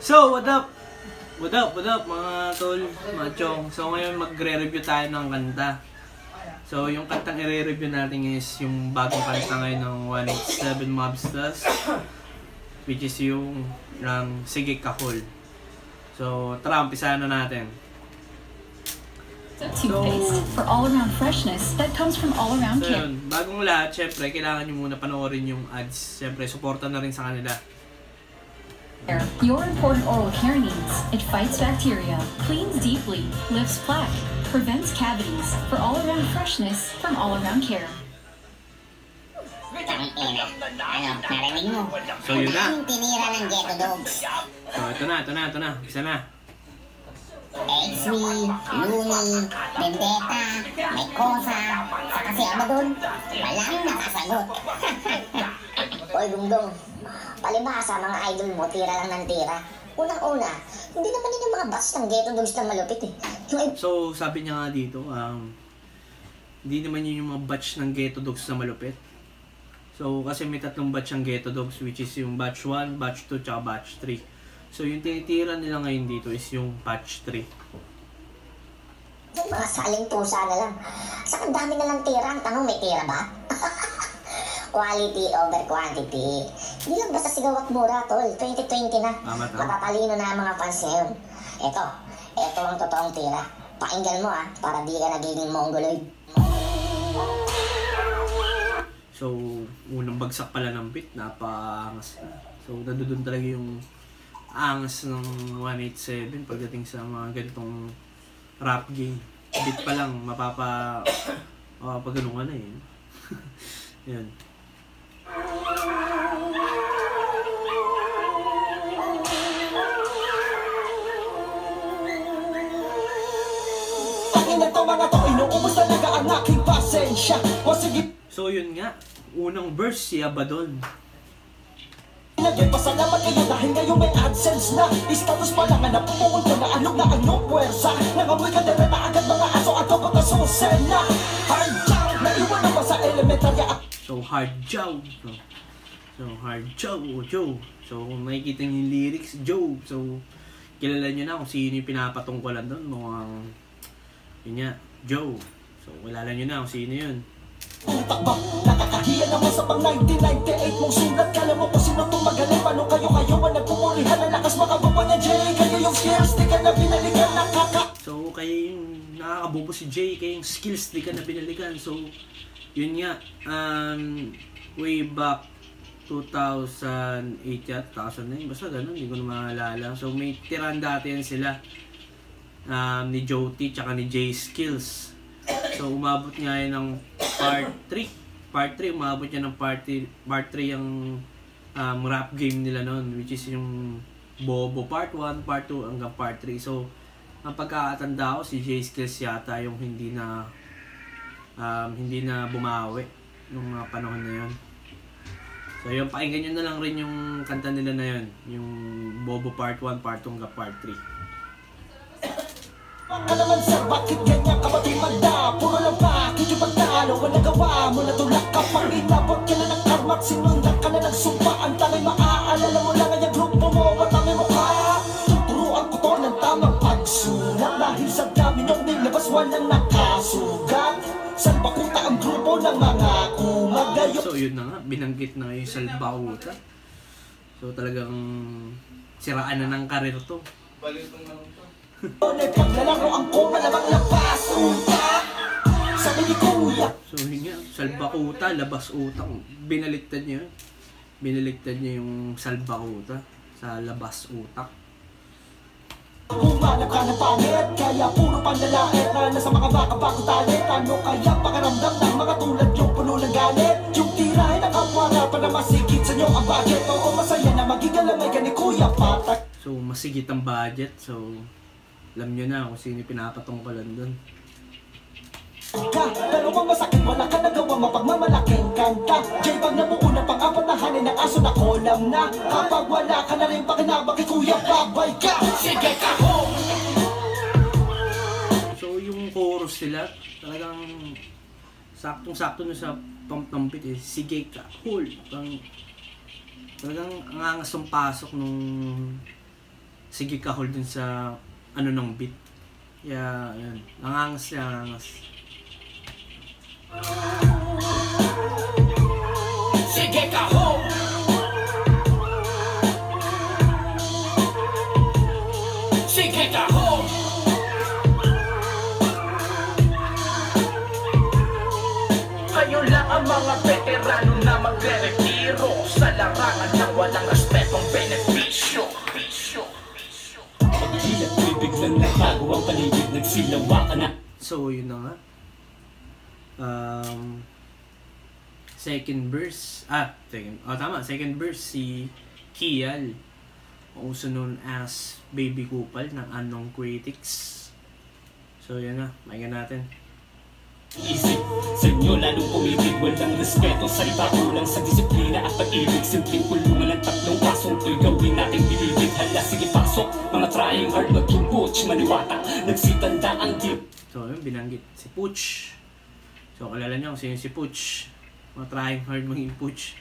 So, what up? What up, what up mga tol, mga chong. So, ngayon magre-review tayo ng kanta. So, yung kantang i-review natin is yung bagong kanta ngayon ng 187 Mobsters. Which is yung ng Sige Kahol. So, tara, umpisahan na natin. Toothpaste for all-around freshness that comes from all-around So, care. yun. Bagong lahat, syempre, kailangan nyo muna panoorin yung ads. Syempre, suporta na rin sa kanila. Your important oral care needs. It fights bacteria, cleans deeply, lifts plaque, prevents cavities for all-around freshness from all-around care. Ang ina. Ano, narinig mo? So, yun na. Ang tinira ng Ghetto Dogs. So, ito na, ito na, ito na. Isa na. XV, Luni, Vendetta, may Kosa, saka si Abaddon. Walang nakasagot. Oy, Dungdong. Palibhasa, mga idol mo, tira lang ng tira. Unang-una, hindi naman yun yung mga bats ng Ghetto Dogs na malupit eh. Yung So, sabi niya nga dito, um, hindi naman yun yung mga batch ng Ghetto Dogs na malupit. So, kasi may tatlong batch ng Ghetto Dogs, which is yung batch 1, batch 2, tsaka batch 3. So, yung tinitira nila ngayon dito is yung batch 3. yung mga saling pusa na lang. Saka dami na lang tira. Ang tanong, may tira ba? Quality over quantity. Hindi lang basta sigaw at mura, tol. 2020 na. Matatalino na ang mga fans ngayon. Ito, ito ang totoong tira. Pakinggan mo ah, para di ka nagiging mongoloid. So, unang bagsak pala ng beat, napaangas na. So, nandun talaga yung angas ng 187 pagdating sa mga ganitong rap game. Beat pa lang, mapapa... Mapapagano ka na eh. Yan. Pasensya O sige, So, yun nga. Unang verse si Abaddon. nagpasalamat kayo dahil ngayon may AdSense na Status pa lang na ko na alok na ang iyong puwersa Nangamoy ka na na agad mga aso at ako na susena Hard job, naiwan na ba sa elementary at So, hard Joe. So, so hard Joe, Joe. So, kung nakikita niyo yung lyrics, Joe. So, kilala niyo na kung sino yung pinapatungkulan doon. Mukhang, yun nga, Joe. So, kilala niyo na kung sino yun. utak ba? Nakakahiya naman sa pang 1998 mong sulat Kala mo kung sino itong magaling Paano kayo kayo ang nagpupurihan Ang lakas makabupa niya Jay Kayo yung skills Di ka na binalikan Nakaka So, kaya yung nakakabobo si Jay, kaya yung skills di ka na binalikan. So, yun nga, um, way back 2008 yata, 2009, basta ganun, hindi ko na maalala. So, may tiran dati yan sila um, ni Joti tsaka ni Jay Skills. So, umabot nga yan ng part 3. Part 3, umabot yan ng part, part 3 yung um, rap game nila noon, which is yung Bobo part 1, part 2, hanggang part 3. So, ang pagkakatanda ko, si Jay Skills yata yung hindi na um, hindi na bumawi nung mga panahon na yun. So yun, pakinggan nyo na lang rin yung kanta nila na yun. Yung Bobo Part 1, Part 2, hanggang Part 3. ka naman sir Bakit na Salbauta. So talagang siraan na ng karir to. Ay paglalaro ang kuma lamang labas utak Sabi ni kuya So yun nga, Salbakuta, labas utang. Binaliktad niya. Binaliktad niya yung Salbakuta sa labas utak. Humanap ka ng pangit Kaya puro panlalait na nasa mga baka bago talit Ano kaya pakaramdam ng mga tulad yung puno ng galit? Yung tirahin ang kapwara para masigit sa inyo ang bagay Oo masaya na maging alamay ka ni Kuya Patak. So masigit ang budget. So alam nyo na kung sino yung pinapatungkulan doon. ka Pero kung masakit wala ka nagawa mapagmamalaking kanta. Jay pag nabuo na pang-apat na hanin ng aso na kolam na. Kapag wala ka na rin pakinabang kay Kuya Babay ka Sige ka nila, talagang saktong-sakto na sa beat eh. Sige ka, cool. Parang, talagang ang angas ng pasok nung sige kahol dun sa ano ng beat. Yeah, yun. Nangangas siya, nangangas. Sige ka home Kayo lang ang mga veterano na magre-retiro Sa larangan ng walang aspetong benepisyo. Pagkilat bibiglang nagbago ang paligid Nagsilawa ka na So, yun na nga. Um, second verse, ah, second, oh tama, second verse si Kial, also known as Baby Kupal ng Unknown Critics. So, yun na, mainggan natin. Isip sa inyo lalong pumipig Walang respeto sa iba Kulang sa disiplina at pag-ibig Simpleng kulungan ng tatlong pasong To'y gawin nating bilibig Hala sige pasok Mga trying hard maging butch Maniwata Nagsitanda ang deep So, yun, binanggit si Pooch. So, kilala niyo kung sino si Pooch. Mga trying hard maging Pooch.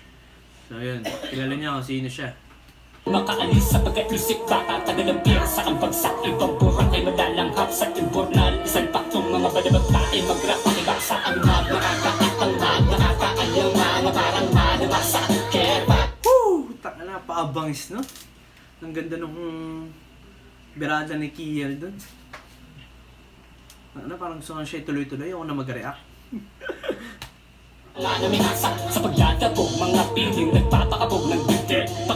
So, yun, kilala niyo kung sino siya. Makaalis sa pagkaisip Bata tagal ang piyasa ang bagsak Ibang burang ay madalanghap sa imbornal Isang paktong mga balabag tayo Mag-rap pakibasa ang mag Nakakakit ang mag Nakakaalam mga parang manamasa Kepa Woo! Taka na, paabangis, no? Ang ganda nung birada ni Kiel dun. Ano, parang gusto siya tuloy-tuloy. Ako na mag-react. Wala na may hasa sa pagdadabog Mga piling nagpapakabog ng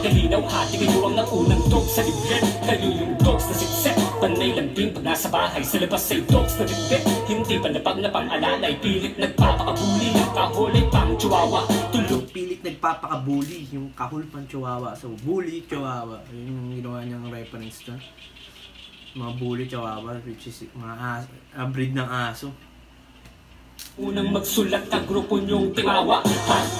Pakalinaw hati kayo ang naunang dog sa libre Kayo yung dogs na sikset Panay lambing pag nasa bahay Sa labas ay dogs na bigbit Hindi pa napag na pang-alalay Pilit nagpapakabuli Ang kahol ay pang chihuahua Tulog pilit nagpapakabully. Yung kahul pang chihuahua. So, bully, chihuahua. Yun yung ginawa niyang reference doon. Mga bully, chihuahua. Which is mga as, ah, breed ng aso. Unang magsulat ang grupo niyong tingawa Ha?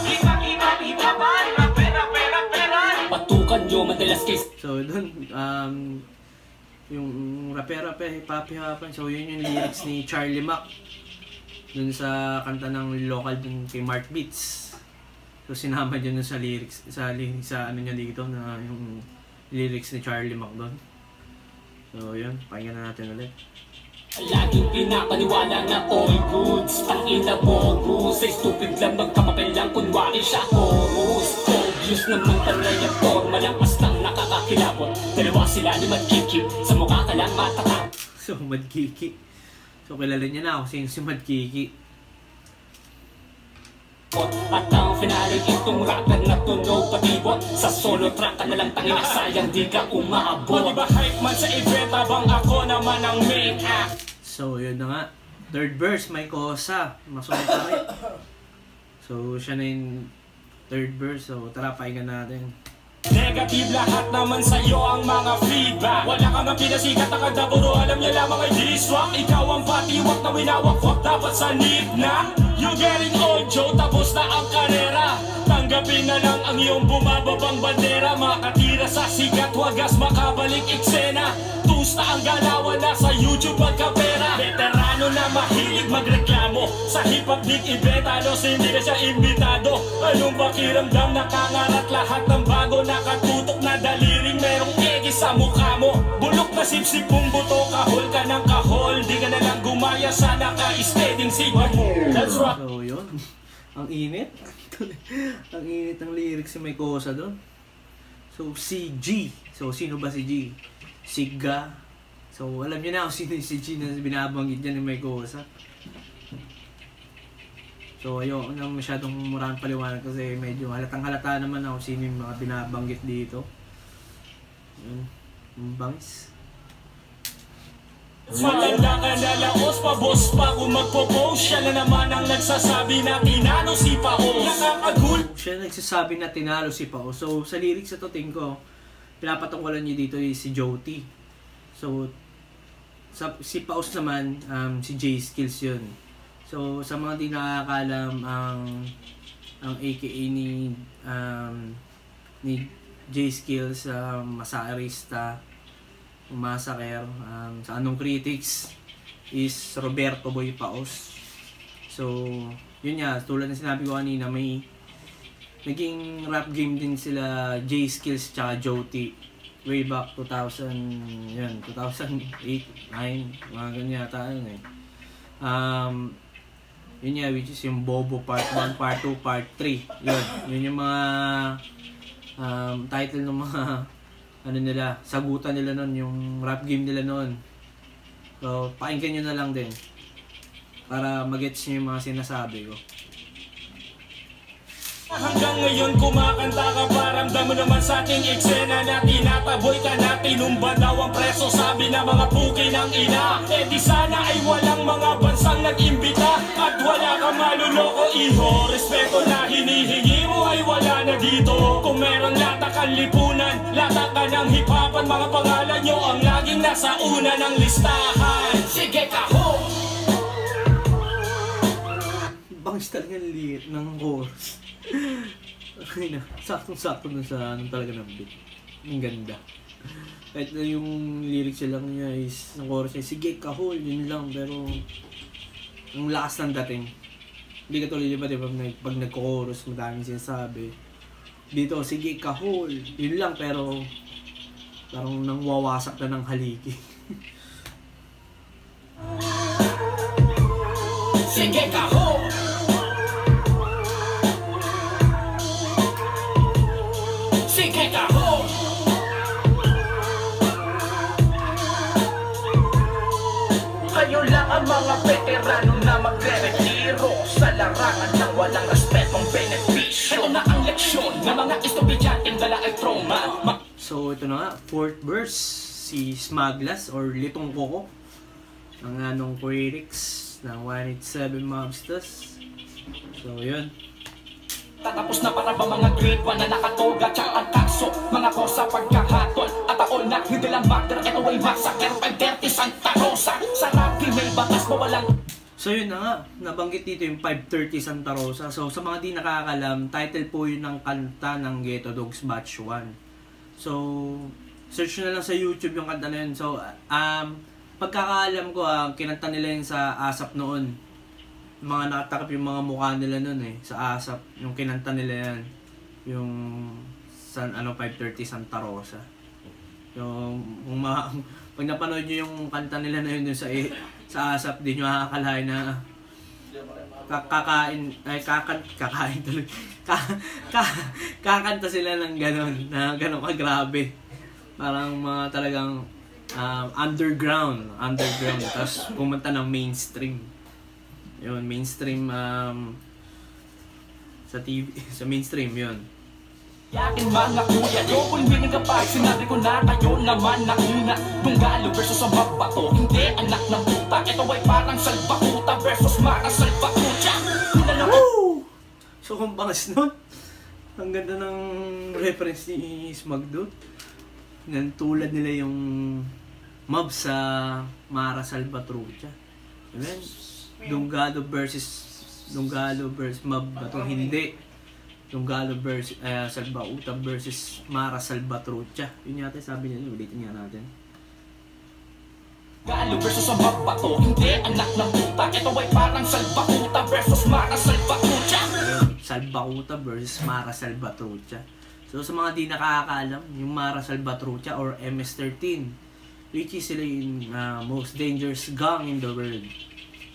So, doon, um, yung rapper-rapper, hip-hop-hipapan. So, yun yung lyrics ni Charlie Mack. Dun sa kanta ng local dun kay Mark Beats. So, sinama dyan dun sa lyrics, sa, sa ano niya dito, na yung lyrics ni Charlie Mack doon. So, yun, pakinggan na natin ulit. Laging pinapaniwala na all goods Tangina bogus Ay stupid lang magkamapel lang Kunwari siya chorus Obvious naman talay ang forma lang nakakakilabot Dalawa sila ni Magkiki Sa mukha ka lang matatap So, Mad Kiki. So, kilala niya na ako sino si Mad Kiki. At ang finale itong rapper na tunog patibot Sa solo track ka na lang tangina Sayang di ka umaabot Di ba hype man sa event Habang ako naman ang main act So, yun na nga. Third verse, may kosa. Masunod rin. So, siya na yung third verse. So, tara, pakinggan natin. Negative lahat naman sa'yo ang mga feedback. Wala kang ang pinasikat na kadaburo Alam niya lamang ay diswak Ikaw ang patiwak na winawakwak Dapat sanib na. You getting old Joe Tapos na ang karera. Tanggapin na lang ang iyong bumababang bandera. Makatira sa sikat Wagas makabalik eksena Tusta ang galawan Nasa YouTube pagkapera Veterano na mahilig magreklamo. Sa hip-hop big event hindi na siya imbitado. Anong pakiramdam? Nakangarat lahat ng bago. Nakatutok na daliring Merong egi sa mukha mo. Bulok na sipsip mong buto Kahol ka ng kahol. Di ka na lang gumaya sa naka-steading sigma mo. That's right. So, yun. Ang init. ang init ng lyrics ni may kosa doon. So, si G. So, sino ba si G? Si Ga. So, alam niyo na kung sino si G na binabanggit dyan ni may kosa. So, ayoko na masyadong murang paliwanag kasi medyo halatang halata naman ako sino yung mga binabanggit dito. Yun. Ang bangis. Matanda ka na laos pa boss pa Kung magpo-post siya na naman ang nagsasabi na tinalo si Paos Nakakagul siya nagsasabi na tinalo si Pao. So, sa lyrics na to, tingin ko, pinapatungkulan niya dito is si Joti. So, sa, si Paos naman, um, si J Skills yun. So, sa mga di nakakalam, ang ang AKA ni um, ni J Skills, um, masakarista, massacre, um, sa anong critics, is Roberto Boy Paos. So, yun nga, tulad ng sinabi ko kanina, may naging rap game din sila J Skills tsaka Joti. way back 2000, yun, 2008, 9, mga ganyan yata yun eh. Um, yun nga, which is yung Bobo Part 1, Part 2, Part 3. Yun, yun yung mga um, title ng mga ano nila, sagutan nila nun, yung rap game nila noon. So, pakinggan nyo na lang din. Para magets nyo yung mga sinasabi ko. Hanggang ngayon kumakanta ka Paramdam mo naman sa ating eksena Na tinataboy ka na. Tinumba daw ang preso Sabi na mga puki ng ina. Eh di sana ay walang mga bansang nag-imbita. At wala ka maluloko iho. Respeto na hinihingi mo ay wala na dito. Kung meron lata kang Lata ka ng hipapan Mga pangalan nyo ang laging nasa una ng listahan Sige kaho! Bangis talaga lyric ng chorus. Ay na, saktong-sakto na sa anong talaga ng beat. Ang ganda. Kahit na yung lyrics lang niya is, ng chorus niya, sige kahol, yun lang, pero ang lakas ng dating. Hindi ka tuloy, di ba, pag nagko-chorus, madaming sinasabi. Dito, sige kahol, yun lang, pero parang nang wawasak na ng haligi. Sige kaho! Sige kaho! Kayo lang ang mga veterano na magre-retiro Sa larangan ng walang respetong benepisyo na ang leksyon ng mga estudyanteng dala ay trauma. Ma- So ito na nga, fourth verse, si Smaglas or Litong Koko ng anong lyrics ng 187 Mobsters. So yun. Tatapos na para ba mga grade 1 na nakatoga? Tsaka ang kaso, mga kosa pagkahatol At ako na hindi lang matter, ito ay massacre So yun na nga, nabanggit dito yung 530 Santa Rosa. So sa mga di nakakalam, title po yun ng kanta ng Ghetto Dogs Batch 1. So, search na lang sa YouTube yung kanta na yun. So, um, pagkakaalam ko, ah, kinanta nila yun sa ASAP noon. Mga nakatakip yung mga mukha nila noon eh, sa ASAP. Yung kinanta nila yan. Yung san, ano, 530 Santa Rosa. Yung, kung ma, pag napanood nyo yung kanta nila na yun sa, sa ASAP, di nyo makakalain na ka- kakain, ay kakan, kakain tuloy. Ka, ka, kakanta sila ng ganon, na ganon kagrabe. Parang mga talagang um, underground, underground. Tapos pumunta ng mainstream. Yun, mainstream um, sa TV, sa mainstream yun. Yakin mga kuya, double meaning kapag sinabi ko na kayo naman na una Tunggalo versus ang mabato, hindi anak ng puta Ito ay parang salbakuta versus mara salbakuta Woo! So kung bangas nun, ang ganda ng reference ni Smagdo. Nan tulad nila yung mob sa Mara Salvatrucha. Amen. Dungalo versus Dungalo versus mob ba? Hindi. Dungalo versus uh, Salbauta versus Mara Salvatrucha. Yun yata sabi niya, ulitin nga natin. Galo versus ang mabato, hindi anak ng puta Ito ay parang salbakuta versus mara Ayun, Salbakuta versus Mara Salvatrucha. So sa mga di nakakaalam, yung Mara Salvatrucha or MS-13, which is sila yung ah, most dangerous gang in the world.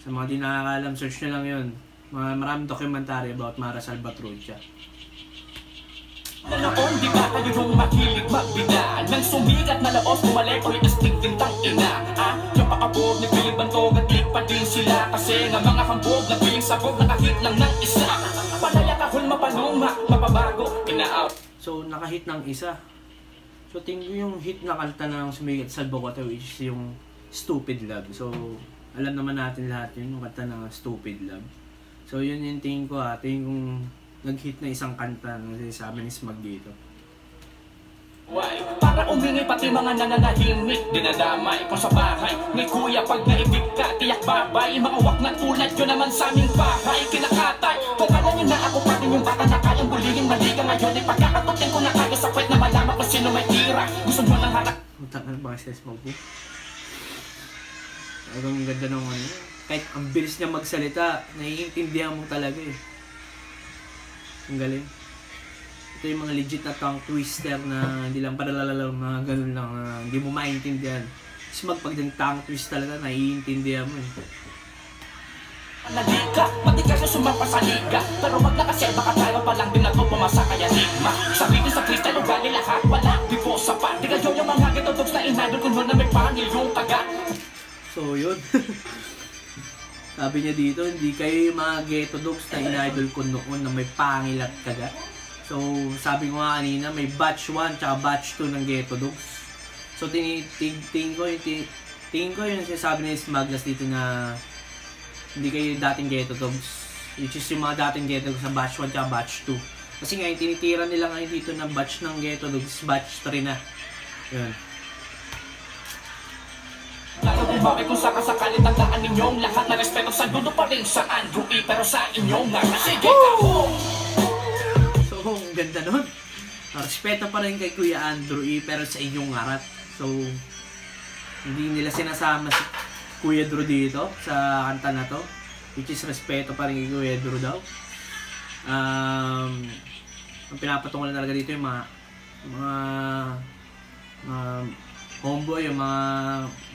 Sa mga di nakakaalam, search nyo lang yun. Maraming documentary about Mara Salvatrucha. Na noon, di ba kayo yung mahilig magbida Nang sumigat na laos, bumalik o astig din tang ina Ah, yung pakabog, nagpiling bantog at pa din sila Kasi nga mga hambog, nagpiling sabog, nakahit lang ng isa Panaya kahul mapanuma, mapabago, kinaaw So nakahit ng isa. So tingin ko yung hit na kanta ng sumigat sa Bogota which is yung Stupid Love. So alam naman natin lahat yun, yung kanta ng Stupid Love. So yun yung tingin ko ha, tingin kong nag-hit na isang kanta ng sinasabi ni Smag dito. Why? Para umingi pati mga nananahimik Dinadamay ko sa bahay Ngay kuya pag naibig ka Tiyak babay Mga wak na tulad yun naman sa aming bahay Kinakatay Kung alam nyo na ako pa rin yung bata na kayang bulihin Mali ka ngayon Ipagkakatutin ko na kayo sa kwet na malaman kung sino may tira Gusto nyo ng harap Utang ano ba kasi Smag mo? Ang ganda ng ano. Kahit ang bilis niya magsalita, naiintindihan mo talaga eh. Ang galing. Ito yung mga legit na tongue twister na hindi lang padalala lang na ganun lang, na hindi mo maintindihan. Kasi magpag ng tongue twist talaga, naiintindihan mo eh. Naliga, pati kaso sumapa sa liga Pero wag na kasi baka tayo pa lang din ako pumasa kaya sigma Sabi ko sa kristal ugali lahat wala Di po sapat, di kayo yung mga gitotoks na inidol ko na may pangil yung taga So, yun. Sabi niya dito, hindi kayo yung mga ghetto dogs na in-idol ko noon na may pangil at kagat. So, sabi ko nga kanina, may batch 1 tsaka batch 2 ng ghetto dogs. So, tinitig tingin ko yung ti- tingin ko yung sinasabi ni Smaglas dito na hindi kayo dating ghetto dogs. Which is yung mga dating ghetto dogs sa batch 1 tsaka batch 2. Kasi nga, yung tinitira nila ngayon dito ng batch ng ghetto dogs, batch 3 na. Yun. Bakit kung sakasakali tandaan ninyong Lahat na respeto sa dudo pa rin sa Andrew E Pero sa inyong nga Sige ako So, ang ganda nun. Respeto pa rin kay Kuya Andrew E, pero sa inyong ngarat. So, hindi nila sinasama si Kuya Drew dito sa kanta na to. Which is respeto pa rin kay Kuya Drew daw. Um, ang pinapatungan talaga dito yung mga mga mga homeboy, yung mga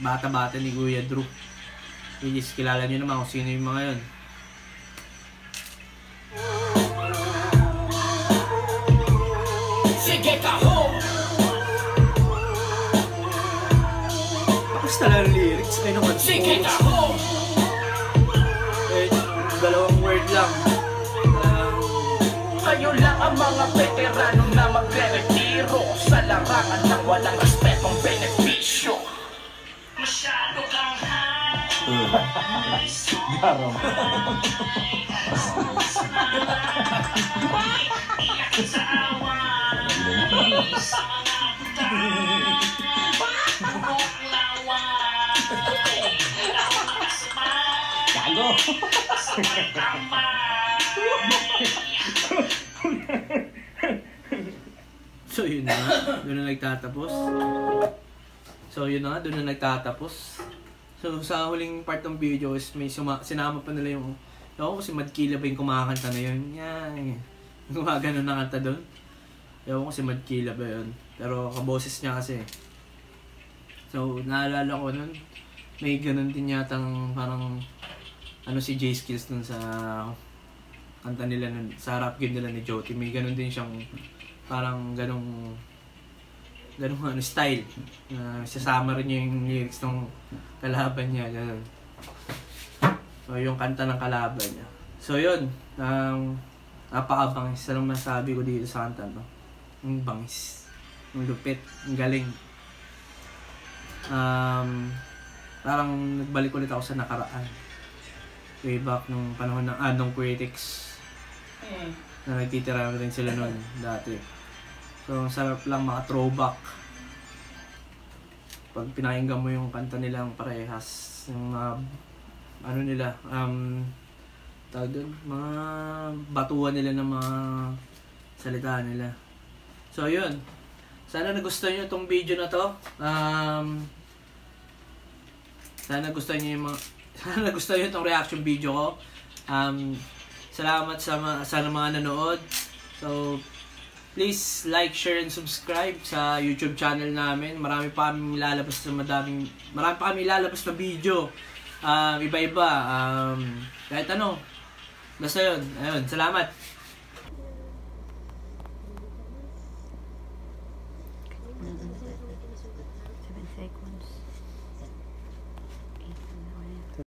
bata-bata ni Kuya Drew. Which is kilala nyo naman kung sino yung mga yun. Sige ako Tapos talaga ng lyrics, ay naman. Sige ako Eh, dalawang word lang. Kayo lang ang mga veteranong na magre-retiro high so yun na, doon na nagtatapos. So yun na, doon na nagtatapos. So sa huling part ng video is may suma, sinama pa nila yung Ewan ko si Madkila ba yung kumakanta na yun? Yan. Gumagano na kanta doon. Ewan ko si Madkila ba yun. Pero kaboses niya kasi. So, naalala ko nun, may ganun din yatang parang ano si J Skills nun sa kanta nila nun, sa rap game nila ni Joti. May ganun din siyang parang ganung ganung ano style. na sasama rin niya yung lyrics ng kalaban niya. Ganun. So, yung kanta ng kalaban niya. So, yun. Um, napakabangis. Anong masabi ko dito sa kanta, no? Ang bangis. Ang lupit. Ang galing. Um, parang nagbalik ulit ako sa nakaraan. Way back nung panahon ng anong critics. Na nagtitira rin sila noon dati. So, sarap lang mga throwback. Pag pinakinggan mo yung kanta nilang parehas, yung mga ano nila, um, tawag doon, mga batuan nila ng mga salita nila. So, yun. Sana nagustuhan nyo itong video na to. Um, sana nagustuhan nyo yung mga, sana nagustuhan nyo itong reaction video ko. Um, salamat sa, mga, sa mga nanood. So, please like, share, and subscribe sa YouTube channel namin. Marami pa kami lalabas na madaming, marami pa kami lalabas na video. Um, iba-iba. Um, kahit ano. Basta yun. Ayun, salamat.